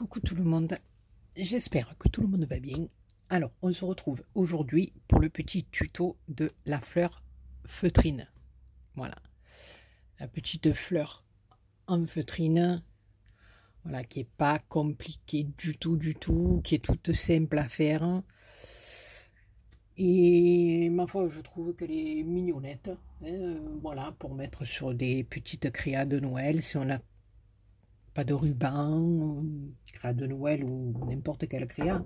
coucou tout le monde. J'espère que tout le monde va bien. Alors, on se retrouve aujourd'hui pour le petit tuto de la fleur feutrine. Voilà. La petite fleur en feutrine. Voilà, qui est pas compliquée du tout, du tout, qui est toute simple à faire. Et ma foi, je trouve qu'elle est mignonnette. Hein, voilà, pour mettre sur des petites créas de Noël, si on a pas de ruban, créa de Noël ou n'importe quel créa.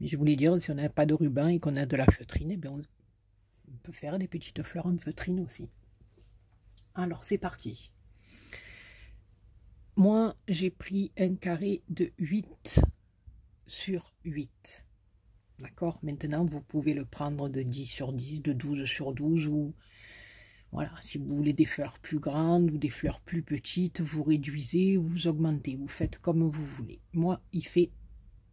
Mais je voulais dire, si on n'a pas de ruban et qu'on a de la feutrine, eh on peut faire des petites fleurs en feutrine aussi. Alors, c'est parti. Moi, j'ai pris un carré de 8 sur 8. D'accord? Maintenant, vous pouvez le prendre de 10 sur 10, de 12 sur 12 ou voilà, si vous voulez des fleurs plus grandes ou des fleurs plus petites, vous réduisez, vous augmentez, vous faites comme vous voulez. Moi, il fait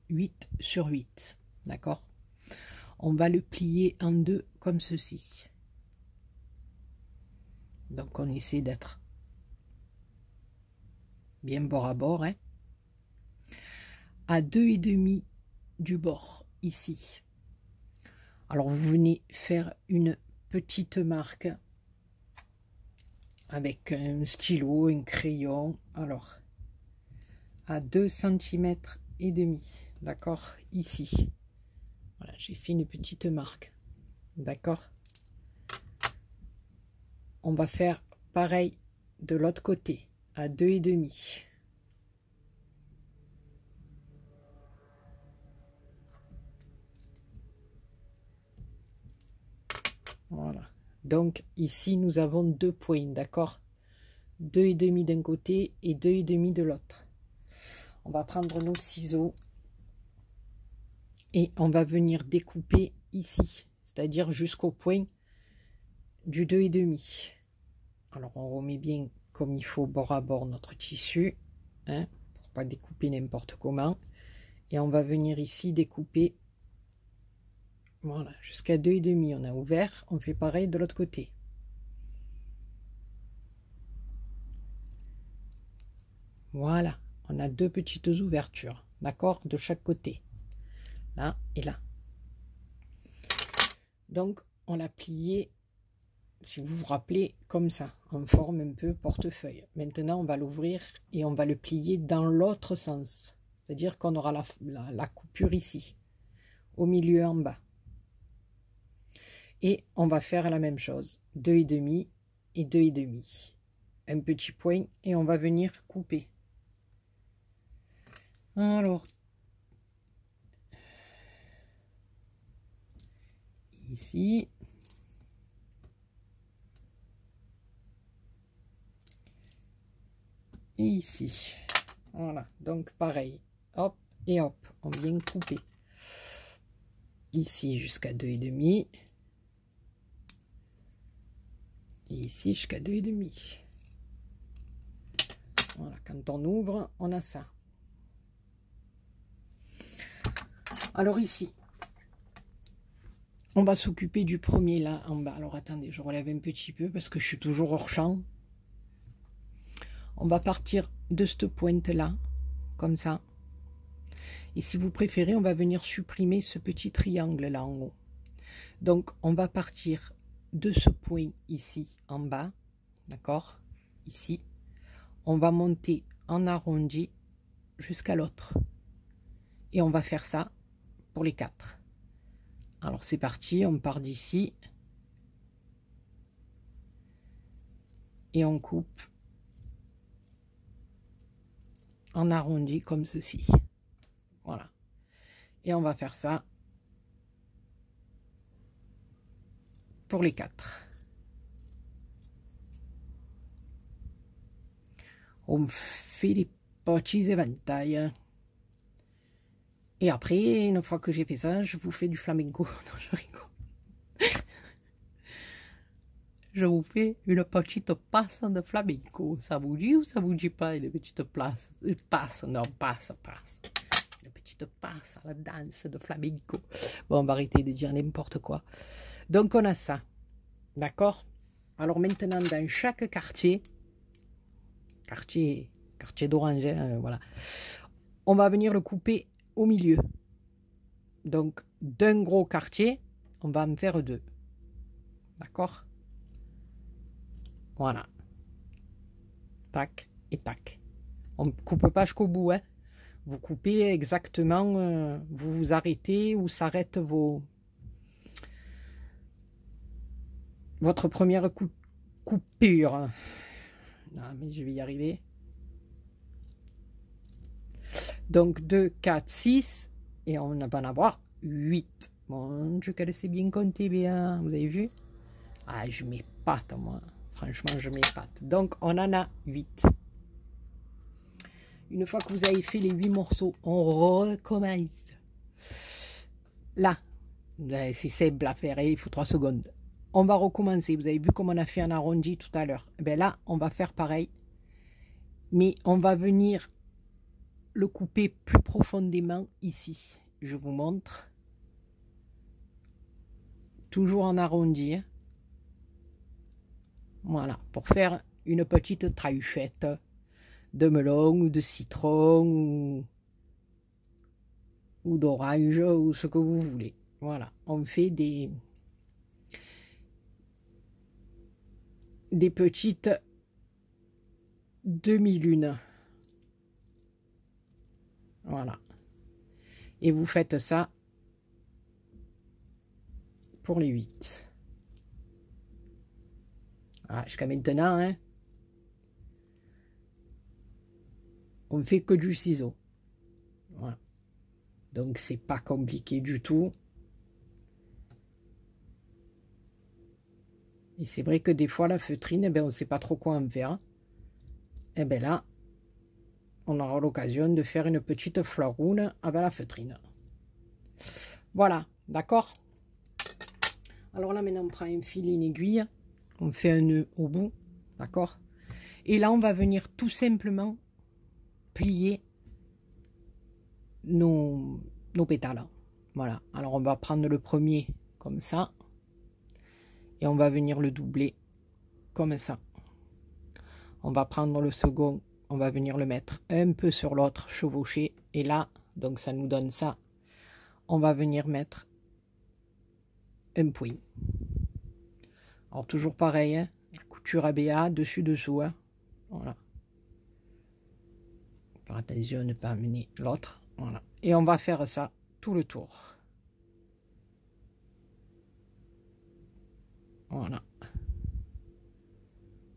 8 sur 8, d'accord? On va le plier en deux comme ceci. Donc on essaie d'être bien bord à bord, hein? À deux et demi du bord ici. Alors vous venez faire une petite marque avec un stylo, un crayon. Alors, à 2 cm et demi, d'accord Ici. Voilà, j'ai fait une petite marque. D'accord On va faire pareil de l'autre côté, à deux et demi. Donc ici, nous avons deux points, d'accord? Deux et demi d'un côté et deux et demi de l'autre. On va prendre nos ciseaux et on va venir découper ici, c'est-à-dire jusqu'au point du deux et demi. Alors on remet bien comme il faut bord à bord notre tissu, hein, pour pas découper n'importe comment. Et on va venir ici découper voilà, jusqu'à deux et demi, on a ouvert, on fait pareil de l'autre côté. Voilà, on a deux petites ouvertures, d'accord, de chaque côté. Là et là. Donc, on l'a plié, si vous vous rappelez, comme ça, en forme un peu portefeuille. Maintenant, on va l'ouvrir et on va le plier dans l'autre sens. C'est-à-dire qu'on aura la, la coupure ici, au milieu en bas. Et on va faire la même chose. Deux et demi et deux et demi. Un petit point et on va venir couper. Alors, ici, et ici. Voilà, donc pareil. Hop et hop, on vient couper. Ici jusqu'à deux ici jusqu'à deux et demi. Voilà, quand on ouvre, on a ça. Alors ici, on va s'occuper du premier là en bas. Alors attendez, je relève un petit peu parce que je suis toujours hors champ. On va partir de cette pointe là, comme ça. Et si vous préférez, on va venir supprimer ce petit triangle là en haut. Donc on va partir de ce point ici en bas, d'accord Ici, on va monter en arrondi jusqu'à l'autre. Et on va faire ça pour les quatre. Alors c'est parti, on part d'ici. Et on coupe en arrondi comme ceci. Voilà. Et on va faire ça pour les quatre. On fait des petits éventails. Et après, une fois que j'ai fait ça, je vous fais du flamenco. Je rigole. je vous fais une petite passe de flamenco. Ça vous dit ou ça vous dit pas une petite place? Passe, non, passe, passe. Une petite passe à la danse de flamenco. Bon, on va arrêter de dire n'importe quoi. Donc, on a ça. D'accord? Alors maintenant, dans chaque quartier, quartier, quartier d'Orange, hein, voilà, on va venir le couper au milieu. Donc, d'un gros quartier, on va en faire deux. D'accord? Voilà. Tac et tac. On ne coupe pas jusqu'au bout. Hein. Vous coupez exactement, euh, vous vous arrêtez où s'arrêtent vos... Votre première coupure. Non, mais je vais y arriver. Donc 2, 4, 6. Et on va en avoir 8. Mon Dieu, qu'elle sait bien compter, bien. Vous avez vu? Ah, je m'épate, moi. Franchement, je m'épate. Donc, on en a 8. Une fois que vous avez fait les 8 morceaux, on recommence. Là, c'est simple à faire, il faut 3 secondes. On va recommencer. Vous avez vu comme on a fait un arrondi tout à l'heure. Eh ben là, on va faire pareil. Mais on va venir le couper plus profondément ici. Je vous montre. Toujours en arrondi. Hein. Voilà, pour faire une petite trahuchette de melon ou de citron ou, d'orange ou ce que vous voulez. Voilà, on fait des, des petites demi-lunes. Voilà. Et vous faites ça pour les 8. Ah, jusqu'à maintenant, hein. On fait que du ciseau. Voilà. Donc, c'est pas compliqué du tout. Et c'est vrai que des fois, la feutrine, eh ben, on ne sait pas trop quoi en faire. Et eh bien là, on aura l'occasion de faire une petite fleuroune avec la feutrine. Voilà, d'accord? Alors là, maintenant, on prend un fil une aiguille. On fait un nœud au bout, d'accord? Et là, on va venir tout simplement plier nos, pétales. Voilà, alors on va prendre le premier comme ça. Et on va venir le doubler comme ça. On va prendre le second on va venir le mettre un peu sur l'autre, chevauché. Et là, donc ça nous donne ça. On va venir mettre un point. Alors toujours pareil, hein, couture ABA, dessus-dessous. Hein, voilà. À ne pas amener l'autre. Voilà. Et on va faire ça tout le tour. Voilà.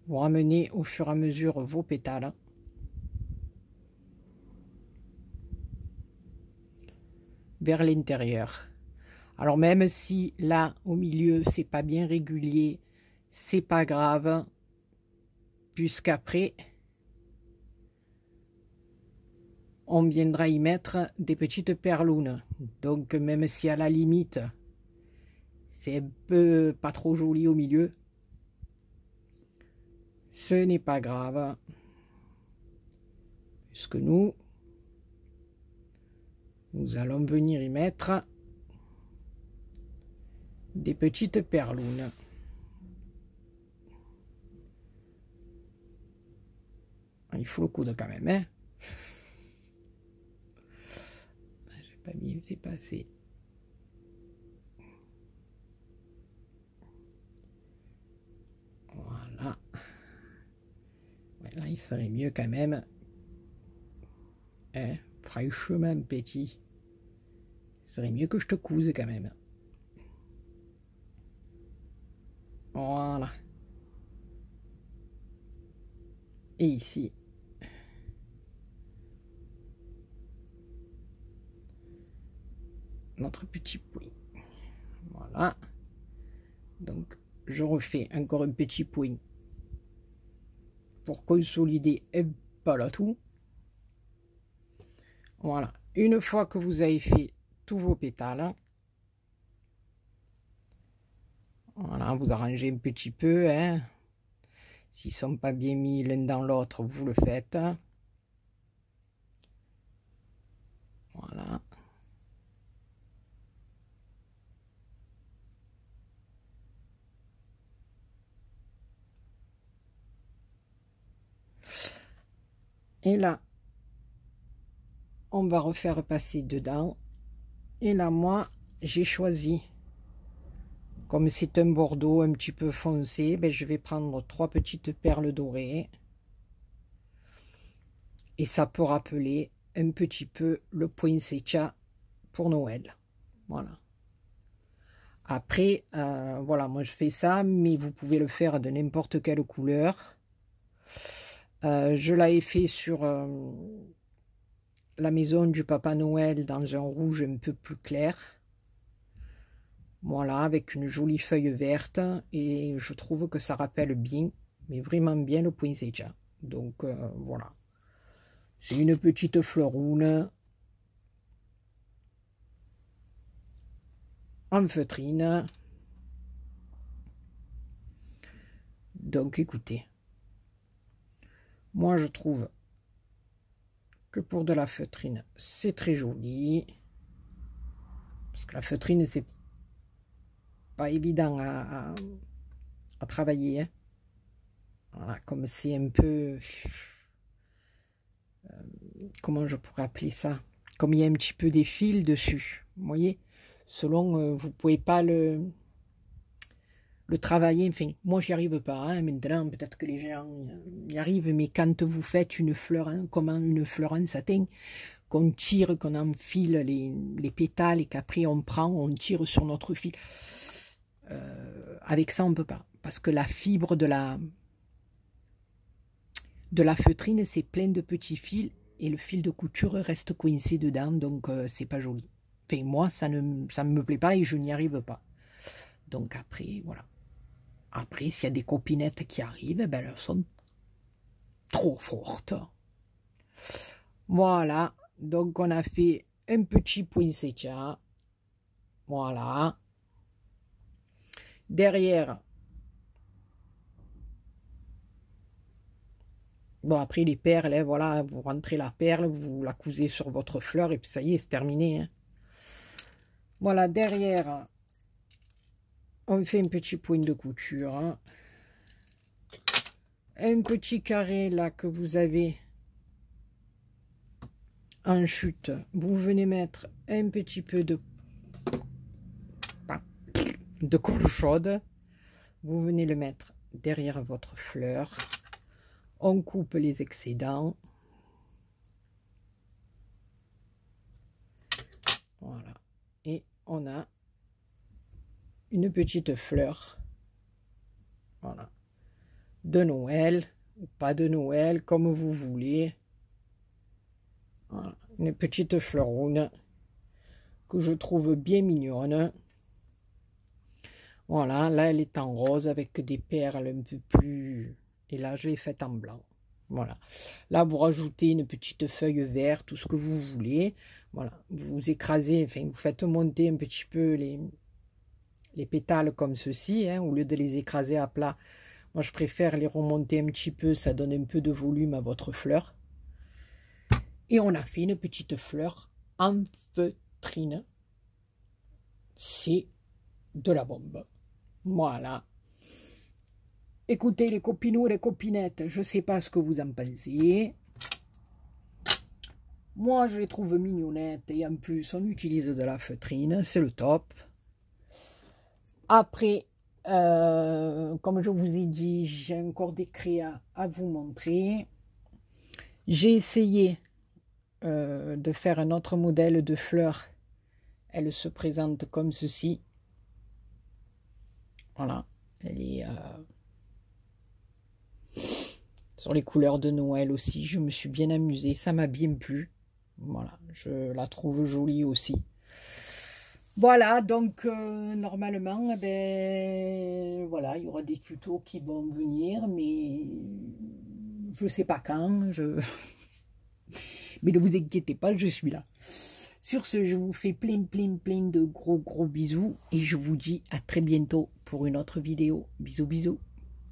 Vous ramenez au fur et à mesure vos pétales. vers l'intérieur. Alors même si là au milieu c'est pas bien régulier, c'est pas grave, puisqu'après on viendra y mettre des petites perlounes. Donc même si à la limite c'est peu pas trop joli au milieu, ce n'est pas grave. Puisque nous, nous allons venir y mettre des petites perlounes. Ah, il faut le coudre quand même, hein Pas bien fait passer. Voilà. là, il serait mieux quand même. Hein, chemin petit. Ce serait mieux que je te couse quand même. Voilà. Et ici. Notre petit point. Voilà. Donc, je refais encore un petit point pour consolider un peu le tout. Voilà. Une fois que vous avez fait vos pétales. Voilà, vous arrangez un petit peu. Hein. S'ils sont pas bien mis l'un dans l'autre, vous le faites. Voilà. Et là, on va refaire passer dedans. Et là, moi, j'ai choisi, comme c'est un bordeaux un petit peu foncé, ben, je vais prendre trois petites perles dorées. Et ça peut rappeler un petit peu le poinsettia pour Noël. Voilà. Après, euh, voilà, moi je fais ça, mais vous pouvez le faire de n'importe quelle couleur. Euh, je l'avais fait sur euh, la maison du Papa Noël dans un rouge un peu plus clair. Voilà, avec une jolie feuille verte. Et je trouve que ça rappelle bien, mais vraiment bien le poinsettia. Donc voilà. C'est une petite fleuroune en feutrine. Donc écoutez, moi je trouve que pour de la feutrine, c'est très joli. Parce que la feutrine, c'est pas évident à, travailler. Hein. Voilà, comme c'est un peu... Euh, comment je pourrais appeler ça? Comme il y a un petit peu des fils dessus, vous voyez? Selon, euh, vous pouvez pas le, le travailler. Enfin, moi, j'y arrive pas. Hein, maintenant, peut-être que les gens y arrivent, mais quand vous faites une fleur, hein, comment une fleur en satin, qu'on tire, qu'on enfile les, les pétales et qu'après on prend, on tire sur notre fil. Euh, avec ça, on peut pas. Parce que la fibre de la, de la feutrine, c'est plein de petits fils et le fil de couture reste coincé dedans, donc euh, c'est pas joli moi, ça ne, me plaît pas et je n'y arrive pas. Donc après, voilà. Après, s'il y a des copinettes qui arrivent, ben, elles sont trop fortes. Voilà. Donc, on a fait un petit poinsettia. Voilà. Derrière, Bon, après les perles, hein, voilà, vous rentrez la perle, vous la cousez sur votre fleur et puis ça y est, c'est terminé. Hein. Voilà, derrière, on fait un petit point de couture. Hein. Un petit carré là que vous avez en chute. Vous venez mettre un petit peu de, de colle chaude. Vous venez le mettre derrière votre fleur. On coupe les excédents. Voilà. Et on a une petite fleur. Voilà. De Noël, ou pas de Noël, comme vous voulez. Une petite fleuronne que je trouve bien mignonne. Voilà, là elle est en rose avec des perles un peu plus... Et là je l'ai faite en blanc. Voilà. Là, vous rajoutez une petite feuille verte, tout ce que vous voulez. Voilà. Vous écrasez, enfin, vous faites monter un petit peu les, les pétales comme ceci, hein, au lieu de les écraser à plat. Moi, je préfère les remonter un petit peu, ça donne un peu de volume à votre fleur. Et on a fait une petite fleur en feutrine. C'est de la bombe. Voilà. Écoutez les copinous et les copinettes, je ne sais pas ce que vous en pensez. Moi, je les trouve mignonnettes et en plus, on utilise de la feutrine, c'est le top. Après, euh, comme je vous ai dit, j'ai encore des créas à vous montrer. J'ai essayé euh, de faire un autre modèle de fleur. Elle se présente comme ceci. Voilà, elle est... Euh, sur les couleurs de Noël aussi, je me suis bien amusée, ça m'a bien plu. Voilà, je la trouve jolie aussi. Voilà, donc euh, normalement, eh ben, voilà, il y aura des tutos qui vont venir, mais je ne sais pas quand. Mais ne vous inquiétez pas, je suis là. Sur ce, je vous fais plein, plein, plein de gros, gros bisous et je vous dis à très bientôt pour une autre vidéo. Bisous, bisous.